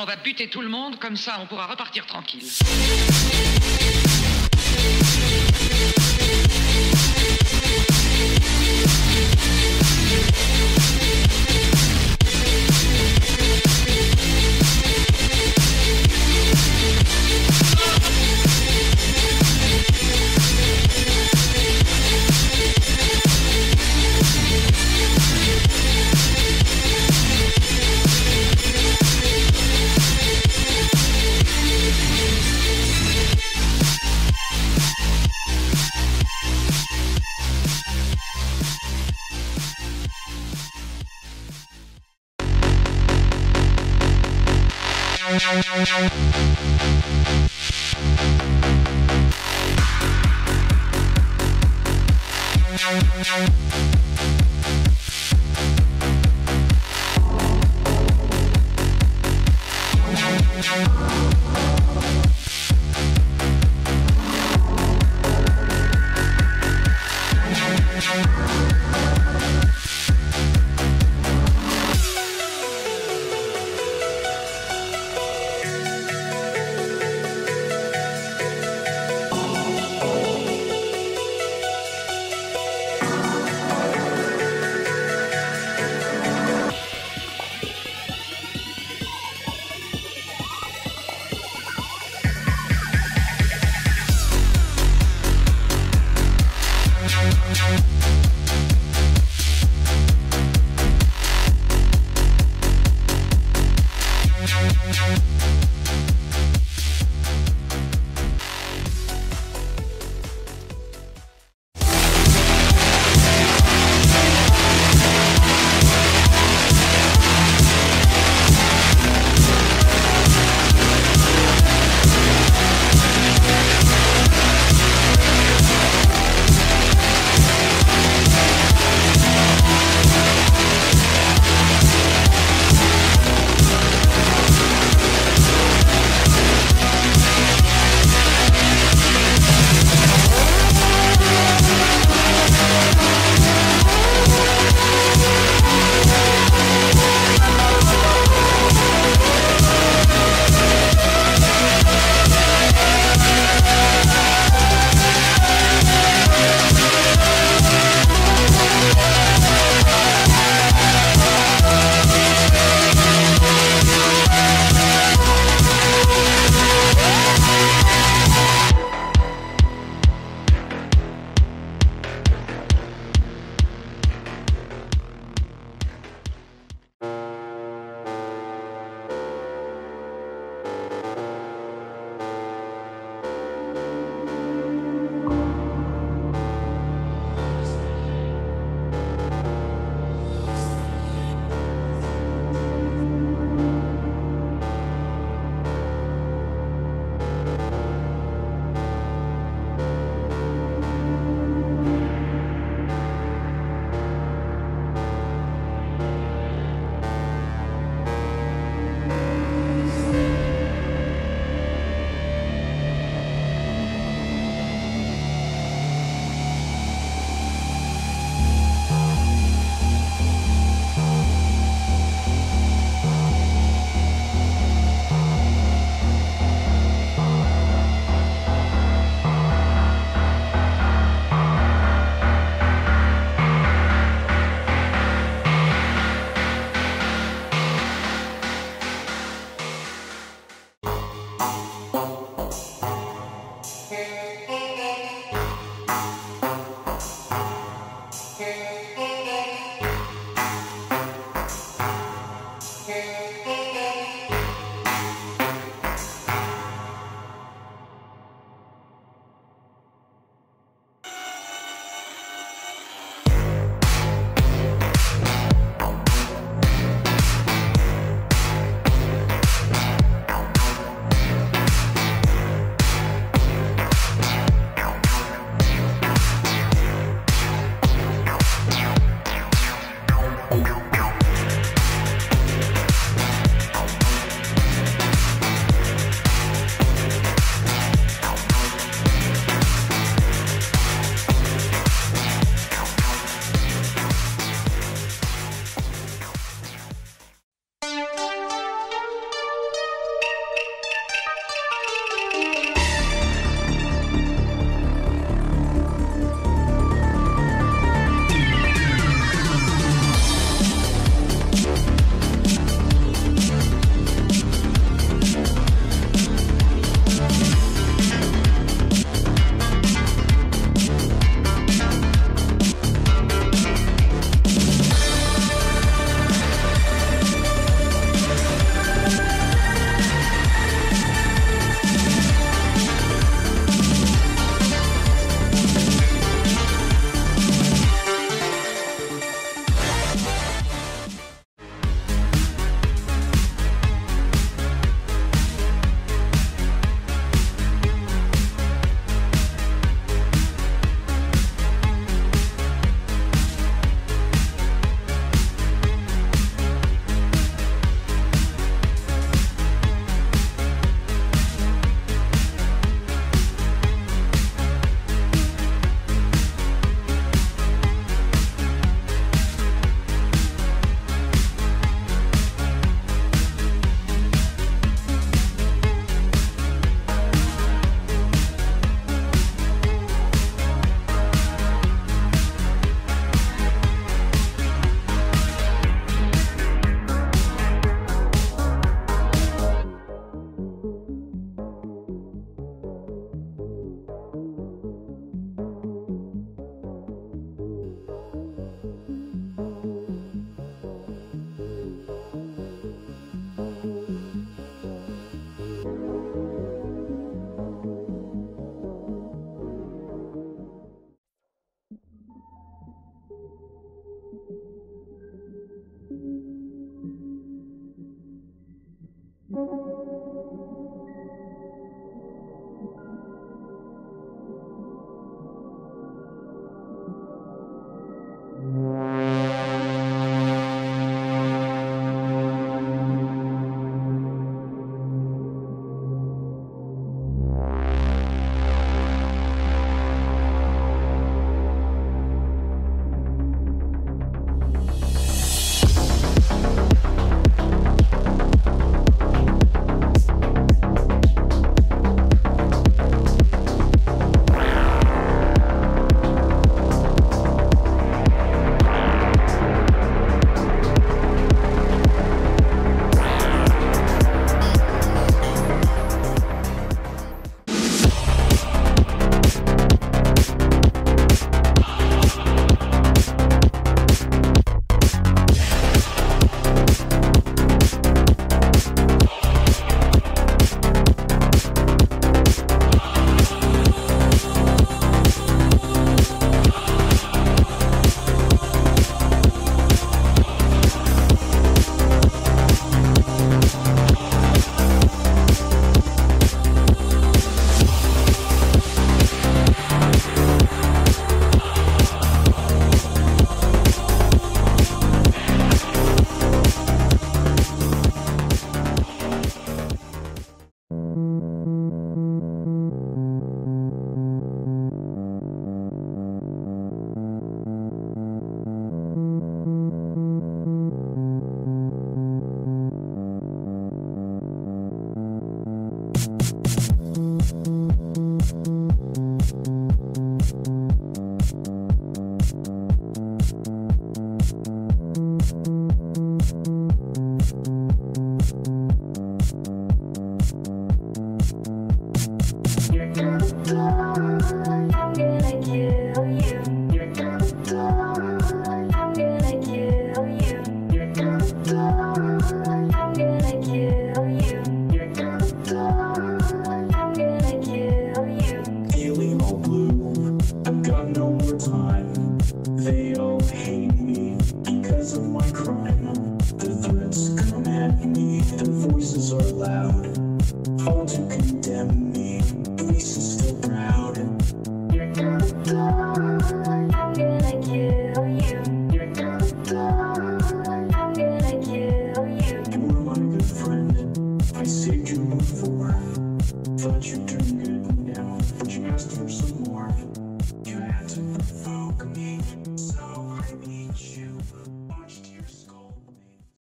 On va buter tout le monde, comme ça on pourra repartir tranquille.